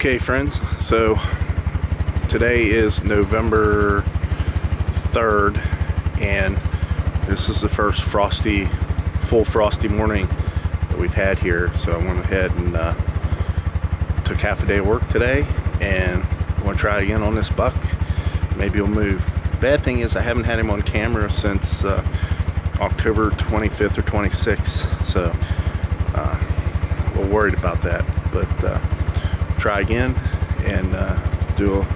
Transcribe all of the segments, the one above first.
Okay, friends, so today is November 3rd, and this is the first frosty, full frosty morning that we've had here. So I went ahead and uh, took half a day of work today, and I'm going to try again on this buck. Maybe he'll move. Bad thing is, I haven't had him on camera since uh, October 25th or 26th, so uh, a worried about that. But uh, try again and uh, do a,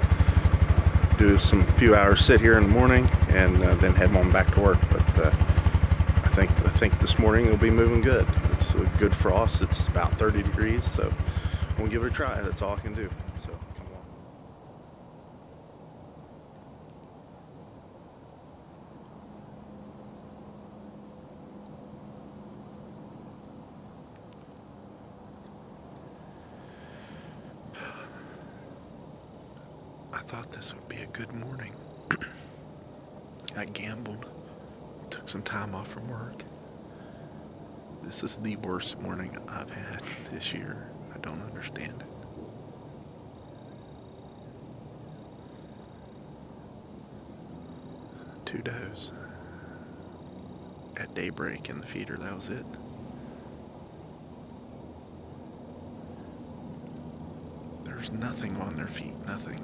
do some few hours sit here in the morning and uh, then head on back to work. But uh, I think I think this morning it'll be moving good. It's a good frost. It's about 30 degrees, so we'll give it a try. That's all I can do. So come on. I thought this would be a good morning. I gambled, took some time off from work. This is the worst morning I've had this year. I don't understand it. Two does. At daybreak in the feeder, that was it. There's nothing on their feet, nothing.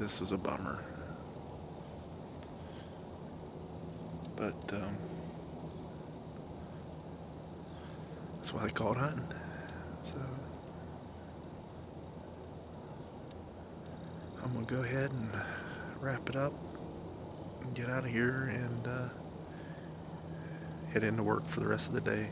This is a bummer. But um, that's why they call it hunting. So I'm gonna go ahead and wrap it up and get out of here and uh, head into work for the rest of the day.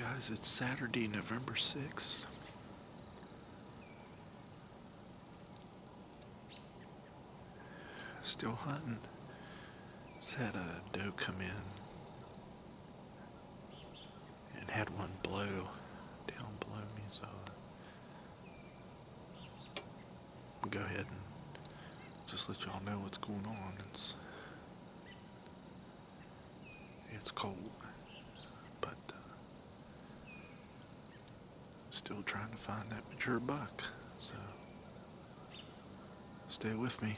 Okay, guys, it's Saturday, November 6th. Still hunting. Just had a doe come in and had one blow down below me, so I'll go ahead and just let y'all know what's going on. It's it's cold, but uh, still trying to find that mature buck. So stay with me.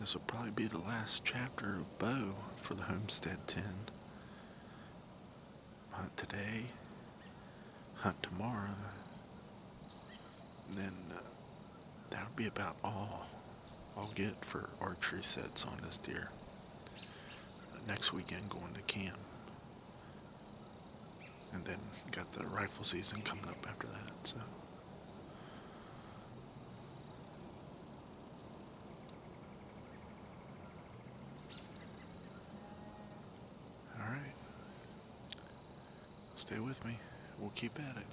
This will probably be the last chapter of Bow for the Homestead 10. Hunt today, hunt tomorrow, and then uh, that'll be about all I'll get for archery sets on this deer. Next weekend going to camp. And then got the rifle season coming up after that, so. Alright. Stay with me. We'll keep at it.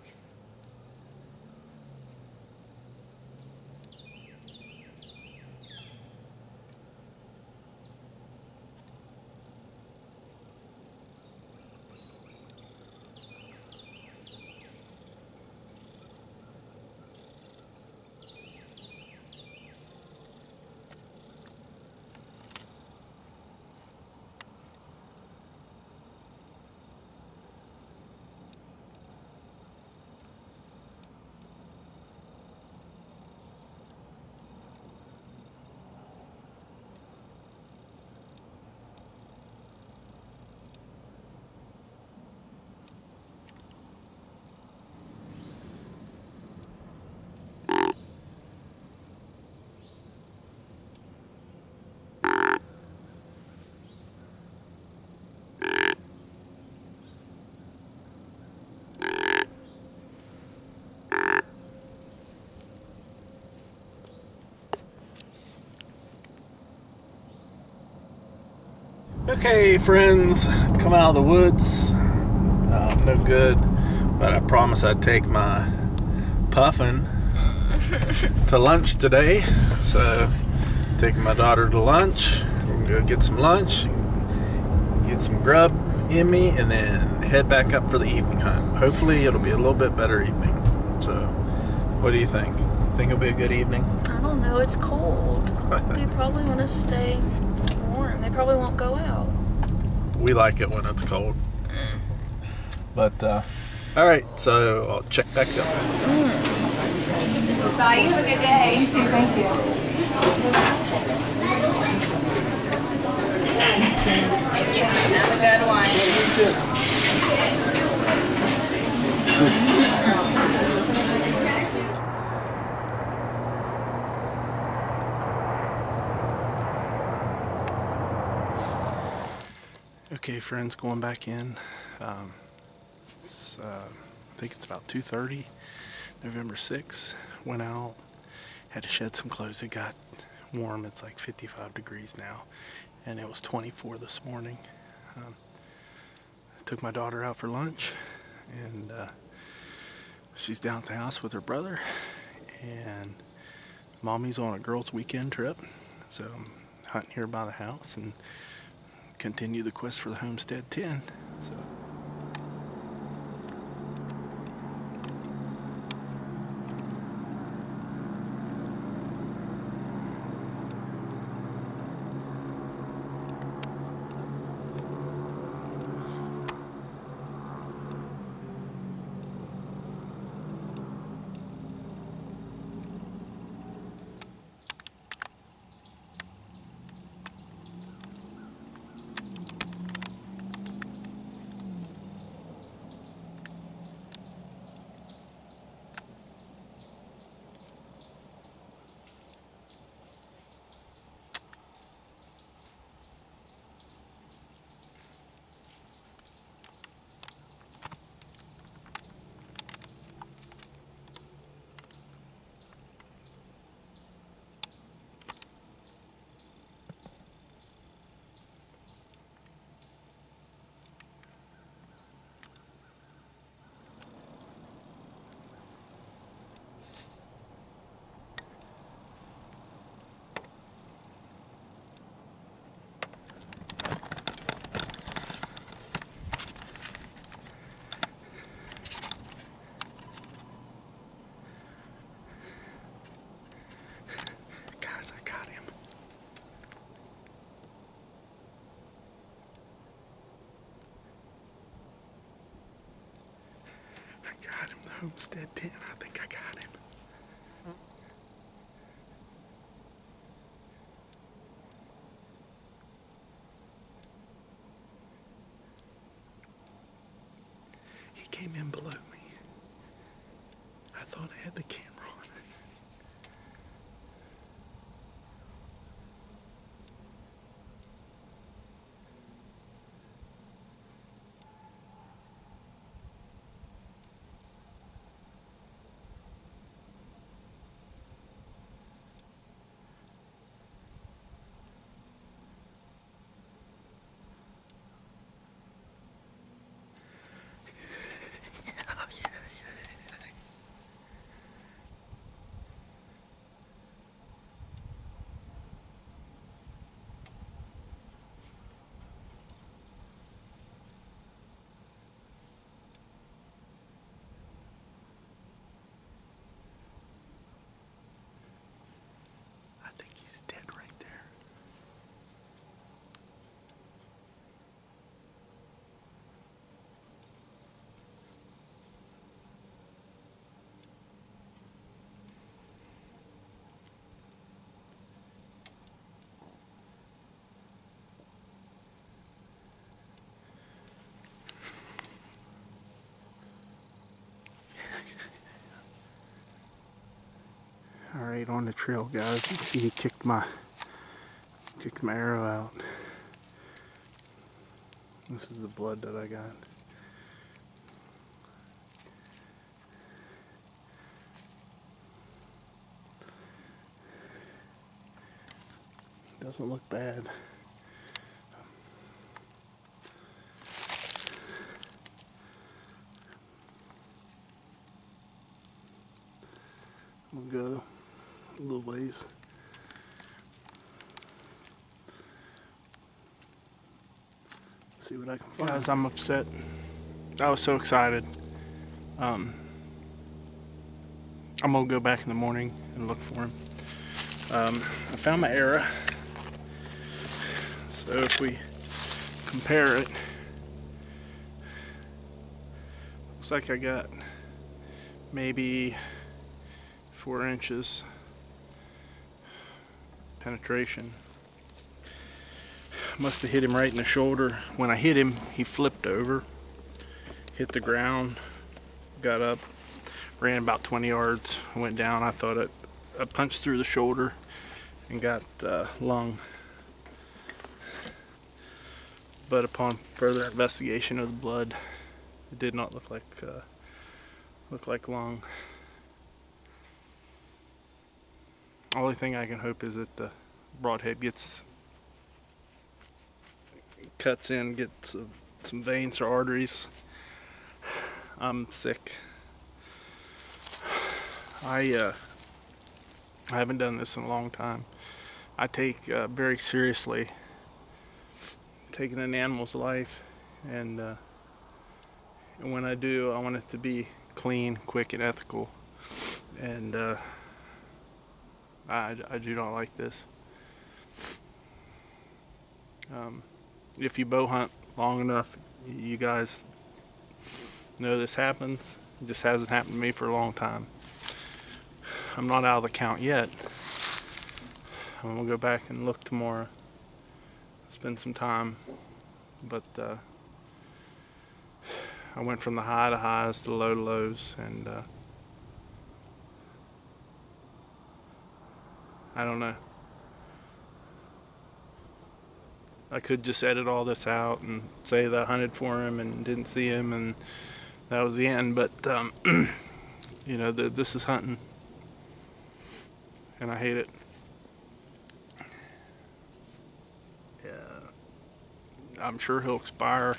Okay, friends, come out of the woods. Uh, no good, but I promise I'd take my puffin to lunch today. So, taking my daughter to lunch. We'll go get some lunch, get some grub in me, and then head back up for the evening hunt. Hopefully, it'll be a little bit better evening. So, what do you think? Think it'll be a good evening? I don't know. It's cold. they probably want to stay probably won't go out. We like it when it's cold. But, uh, all right, so I'll check back up. Bye. You have a good day. Thank you. Have a good one. Okay, friends, going back in. Um, uh, I think it's about 2:30, November 6th. Went out, had to shed some clothes. It got warm. It's like 55 degrees now, and it was 24 this morning. Um, took my daughter out for lunch, and uh, she's down at the house with her brother, and mommy's on a girls' weekend trip, so I'm hunting here by the house and continue the quest for the Homestead 10. So. Guys, I got him. I got him, the Homestead 10. I think I got him. He came in below me. I thought I had the camera on. Oh, yeah, yeah. I think he's dead right there. All right, on the trail, guys. You can see he kicked my kicked my arrow out. This is the blood that I got. Doesn't look bad. We'll go a little ways. See what I can find. Guys, I'm upset. I was so excited. Um, I'm gonna go back in the morning and look for him. Um, I found my arrow. So if we compare it, looks like I got maybe four inches penetration. Must have hit him right in the shoulder. When I hit him, he flipped over, hit the ground, got up, ran about 20 yards, went down. I thought it, I punched through the shoulder and got uh, lung. But upon further investigation of the blood, it did not look like uh, look like lung. Only thing I can hope is that the broadhead gets cuts in, gets some, some veins or arteries. I'm sick. I uh, I haven't done this in a long time. I take uh, very seriously taking an animal's life, and, uh, and when I do, I want it to be clean, quick, and ethical. And uh, I, I do not like this. Um, if you bow hunt long enough, you guys know this happens. It just hasn't happened to me for a long time. I'm not out of the count yet. I'm gonna go back and look tomorrow. Spend some time, but uh, I went from the high to highs to the low to lows, and uh, I don't know. I could just edit all this out and say that I hunted for him and didn't see him and that was the end. But, um, you know, the, this is hunting and I hate it. Yeah, I'm sure he'll expire.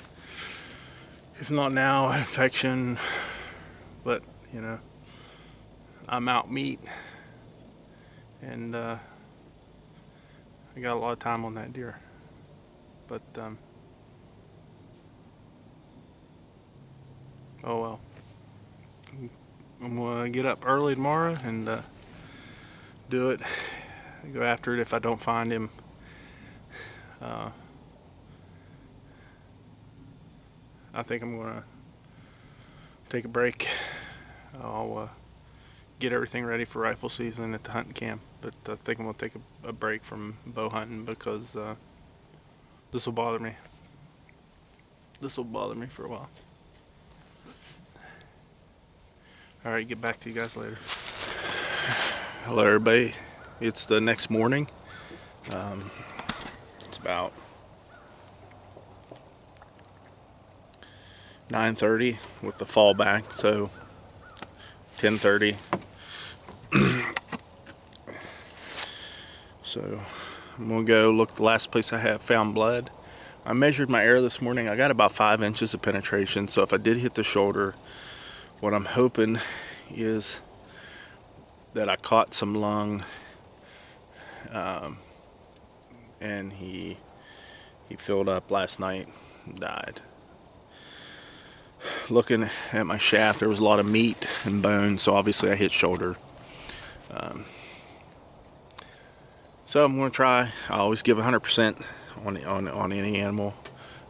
If not now, infection. But, you know, I'm out meat and uh, I got a lot of time on that deer but um, oh well. I'm gonna get up early tomorrow and uh, do it. Go after it if I don't find him. Uh, I think I'm gonna take a break. I'll uh, get everything ready for rifle season at the hunting camp, but I think I'm gonna take a, a break from bow hunting because. This will bother me. This will bother me for a while. Alright, get back to you guys later. Hello everybody. It's the next morning. Um, it's about 9.30 with the fallback, so 10.30. so I'm gonna go look the last place I have found blood. I measured my arrow this morning. I got about five inches of penetration. So if I did hit the shoulder, what I'm hoping is that I caught some lung um, and he he filled up last night and died looking at my shaft there was a lot of meat and bone so obviously I hit shoulder um, so I'm going to try. I always give 100% on, on, on any animal.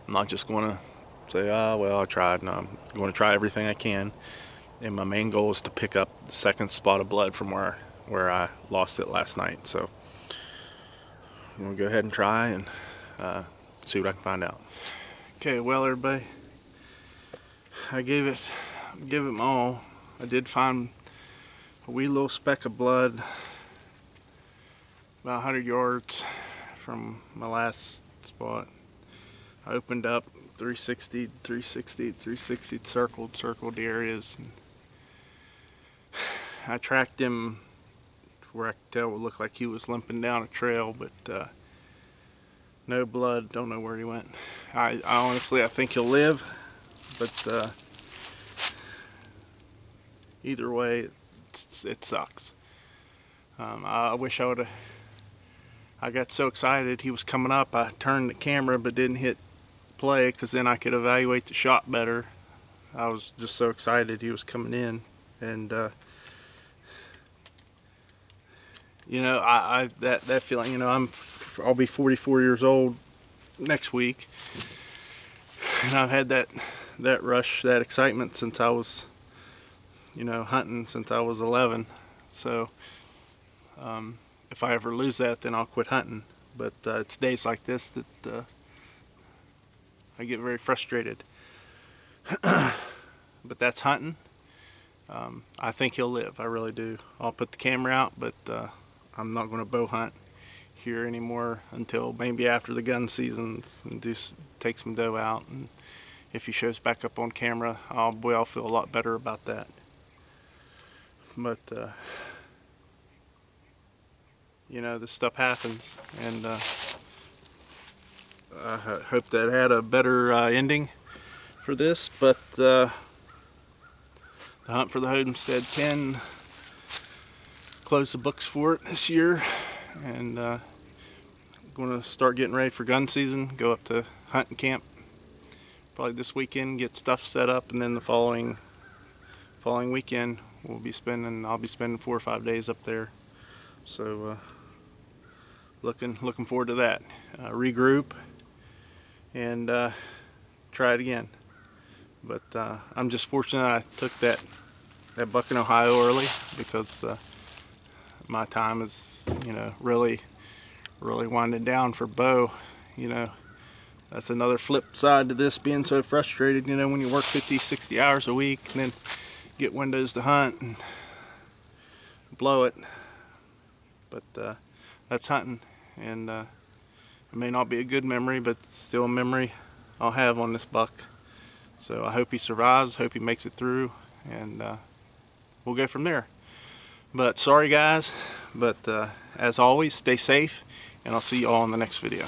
I'm not just going to say, oh, well, I tried. No, I'm going to try everything I can. And my main goal is to pick up the second spot of blood from where, where I lost it last night. So I'm going to go ahead and try and uh, see what I can find out. Okay, well, everybody, I gave it, give it my all. I did find a wee little speck of blood about 100 yards from my last spot. I opened up 360, 360, 360, circled, circled the areas. I tracked him where I could tell it looked like he was limping down a trail, but uh, no blood, don't know where he went. I, I honestly, I think he'll live, but uh, either way, it sucks. Um, I wish I would have. I got so excited he was coming up. I turned the camera but didn't hit play because then I could evaluate the shot better. I was just so excited he was coming in, and uh, you know, I, I that that feeling. You know, I'm I'll be 44 years old next week, and I've had that that rush, that excitement since I was, you know, hunting since I was 11. So, um, if I ever lose that, then I'll quit hunting. But uh, it's days like this that uh, I get very frustrated. but that's hunting. Um, I think he'll live. I really do. I'll put the camera out, but uh, I'm not going to bow hunt here anymore until maybe after the gun seasons and do take some doe out. And if he shows back up on camera, I'll boy, I'll feel a lot better about that. But uh, you know, this stuff happens, and uh, I hope that had a better uh, ending for this. But uh, the hunt for the Homestead 10 closed the books for it this year, and uh, going to start getting ready for gun season. Go up to hunting camp probably this weekend, get stuff set up, and then the following following weekend we'll be spending. I'll be spending four or five days up there. So uh, looking looking forward to that. Uh, regroup and uh, try it again. But uh, I'm just fortunate I took that that buck in Ohio early because uh, my time is you know really really winding down for bow. You know that's another flip side to this being so frustrated. You know when you work 50, 60 hours a week and then get windows to hunt and blow it. But uh, that's hunting, and uh, it may not be a good memory, but it's still a memory I'll have on this buck. So I hope he survives, hope he makes it through, and uh, we'll go from there. But sorry guys, but uh, as always, stay safe, and I'll see you all in the next video.